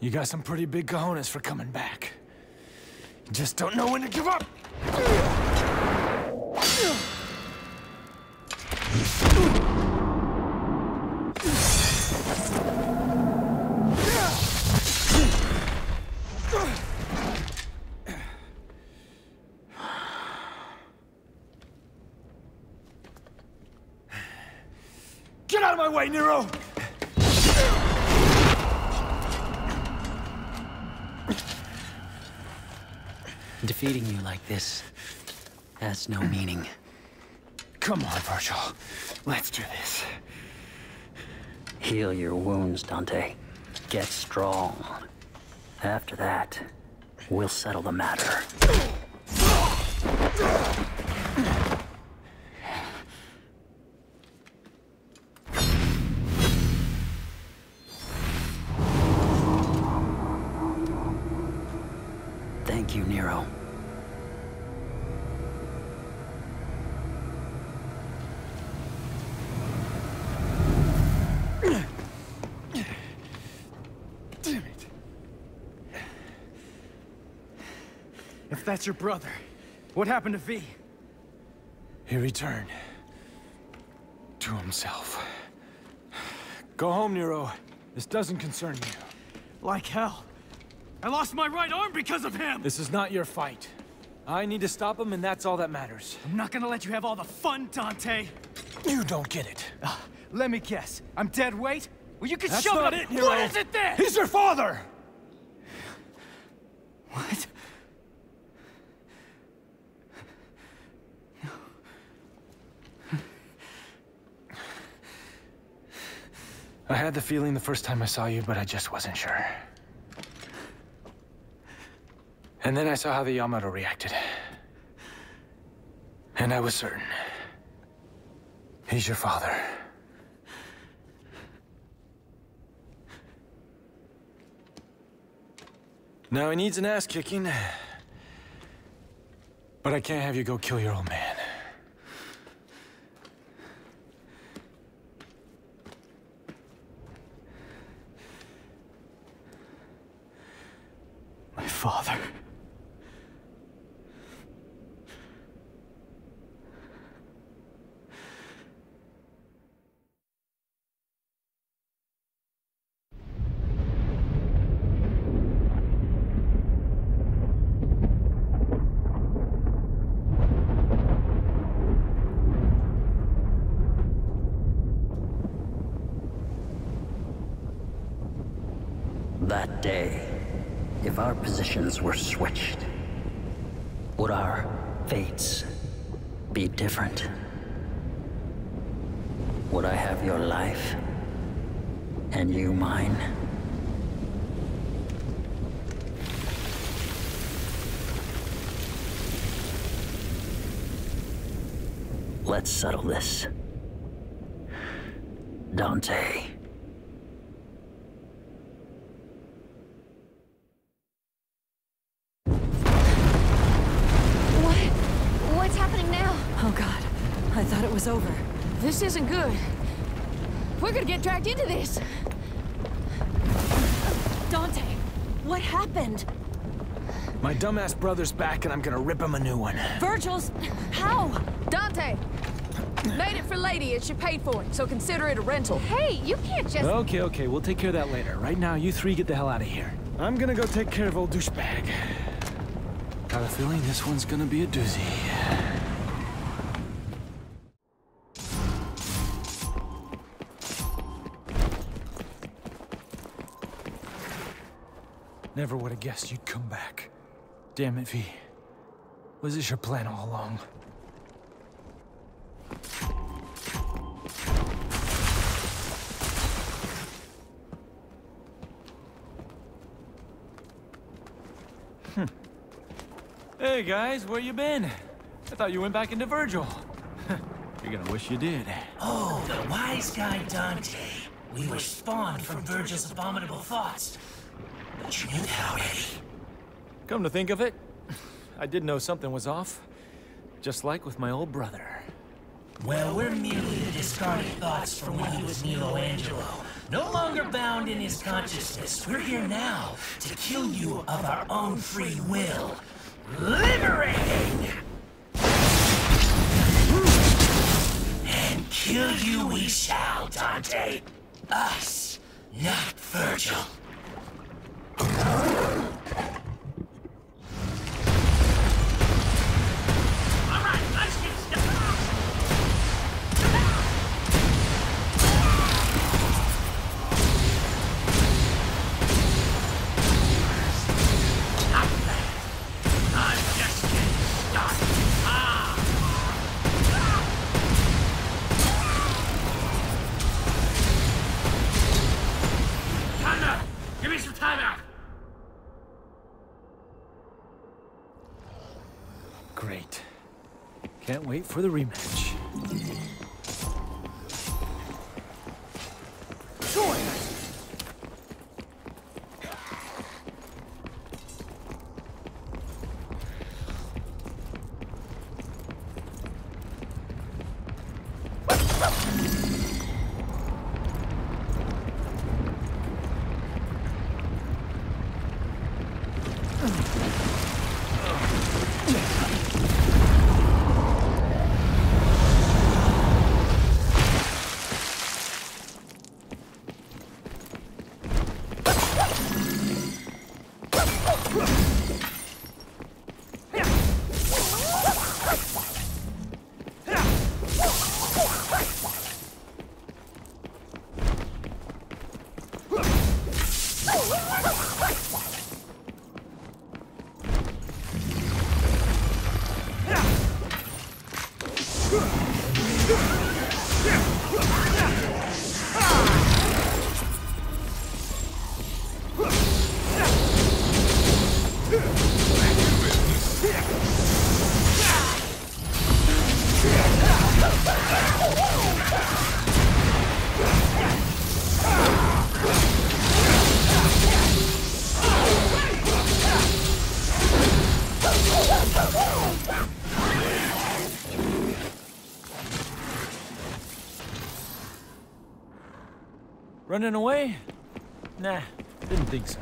You got some pretty big cojones for coming back. You just don't know when to give up! Get out of my way, Nero! Defeating you like this has no meaning. Come on, Vergil. Let's do this. Heal your wounds, Dante. Get strong. After that, we'll settle the matter. If that's your brother, what happened to V? He returned. To himself. Go home, Nero. This doesn't concern you. Like hell. I lost my right arm because of him! This is not your fight. I need to stop him, and that's all that matters. I'm not gonna let you have all the fun, Dante! You don't get it. Uh, let me guess. I'm dead weight? Well, you can That's shove not it. Nero. What is it then? He's your father! What? I had the feeling the first time I saw you, but I just wasn't sure. And then I saw how the Yamato reacted. And I was certain. He's your father. Now he needs an ass kicking. But I can't have you go kill your old man. Father. That day, if our positions were switched, would our fates be different? Would I have your life and you mine? Let's settle this. Dante. What? What's happening now? Oh god, I thought it was over. This isn't good. We're gonna get dragged into this. Dante, what happened? My dumbass brother's back and I'm gonna rip him a new one. Vergil's... how? Dante! Made it for Lady and she paid for it, so consider it a rental. Hey, you can't just... Okay, okay, we'll take care of that later. Right now, you three get the hell out of here. I'm gonna go take care of old douchebag. Got a feeling this one's gonna be a doozy. Never would have guessed you'd come back. Damn it, V. Was this your plan all along? Hmm. Hey guys, where you been? I thought you went back into Vergil. You're gonna wish you did. Oh, the wise guy Dante. We were spawned from Vergil's abominable thoughts. Already. Come to think of it, I did know something was off. Just like with my old brother. Well, we're merely the discarded thoughts from when he was Nelo Angelo. No longer bound in his consciousness, we're here now to kill you of our own free will. Liberating! And kill you we shall, Dante. Us, not Vergil. Thank you. Can't wait for the rematch. Running away? Nah, didn't think so.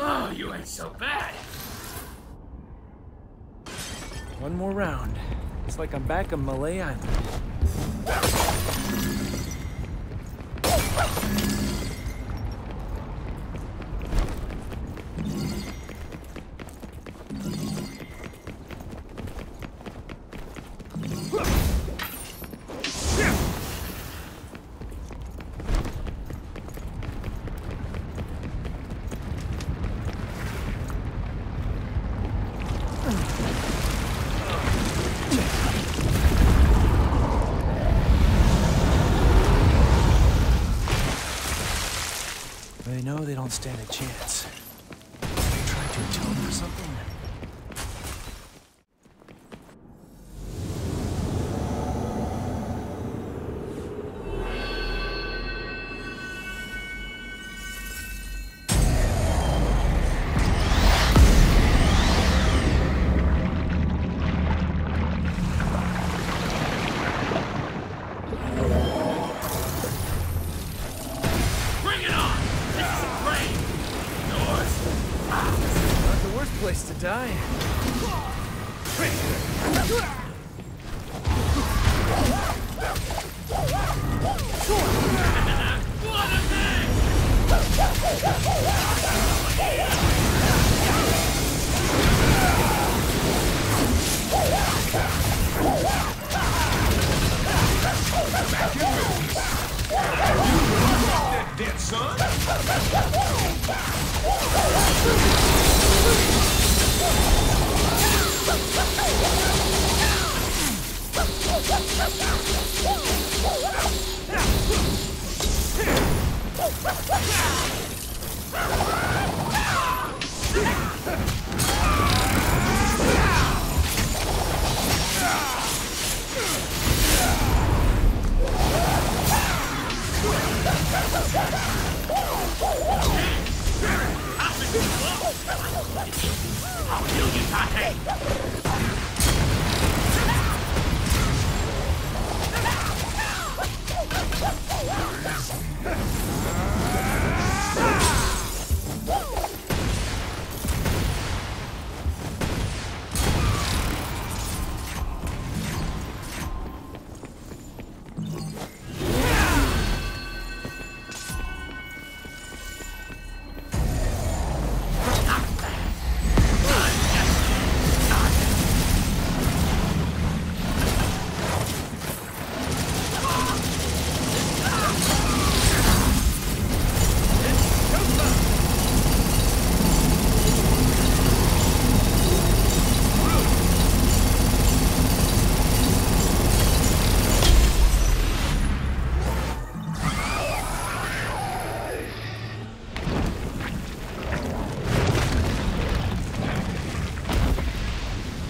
Oh, you ain't so bad. One more round. It's like I'm back on Mallet Island. Look! Really don't stand a chance. Die. Son? Kill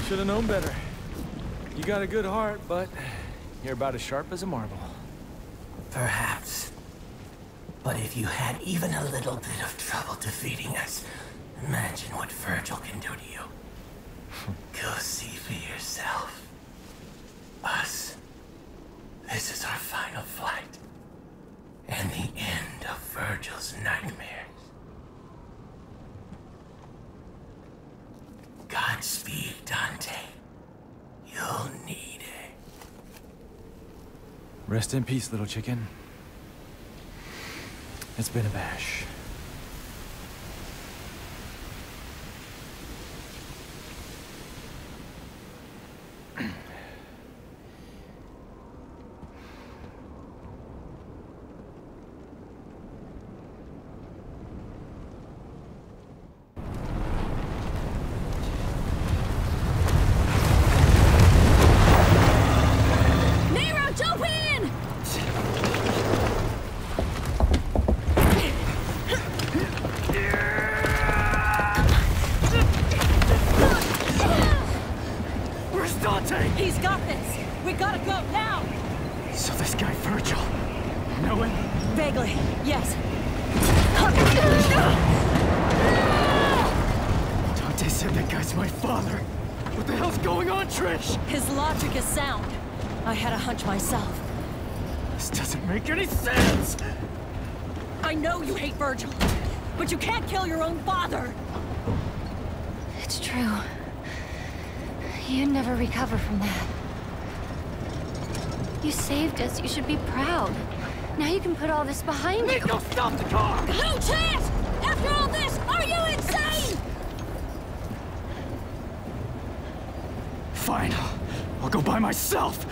Should have known better. You got a good heart, but you're about as sharp as a marble. Perhaps. But if you had even a little bit of trouble defeating us, imagine what Vergil can do to you. Go see for yourself. Us. This is our final flight. And the end of Vergil's nightmares. Godspeed, Dante. You'll need it. Rest in peace, little chicken. It's been a bash. What the hell's going on, Trish? His logic is sound. I had a hunch myself. This doesn't make any sense! I know you hate Vergil, but you can't kill your own father. It's true. You'd never recover from that. You saved us. You should be proud. Now you can put all this behind you. Nico, stop the car! No chance! After all this, are you insane? Fine. I'll go by myself.